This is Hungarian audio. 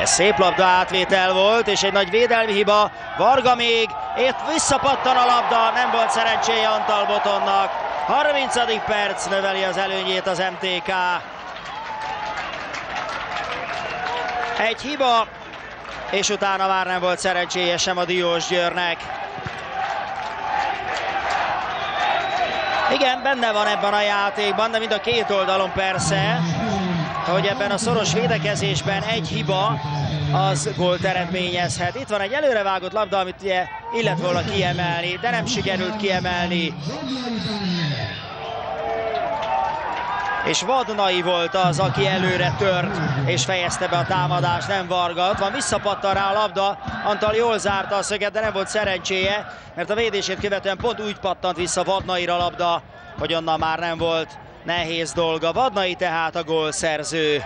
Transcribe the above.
Ez szép labda átvétel volt, és egy nagy védelmi hiba. Varga még, itt visszapattan a labda, nem volt szerencséje Antal Botonnak. 30. perc növeli az előnyét az MTK. Egy hiba, és utána már nem volt szerencséje sem a Diós Győrnek. Igen, benne van ebben a játékban, de mind a két oldalon persze, hogy ebben a szoros védekezésben egy hiba az gólt eredményezhet. Itt van egy előrevágott labda, amit ugye illet volna kiemelni, de nem sikerült kiemelni. És Vadnai volt az, aki előre tört és fejezte be a támadást, nem Varga. Ott van, visszapattan rá a labda, Antal jól zárta a szöget, de nem volt szerencséje, mert a védését követően pont úgy pattant vissza Vadnaira a labda, hogy onnan már nem volt nehéz dolga. Vadnai tehát a gólszerző.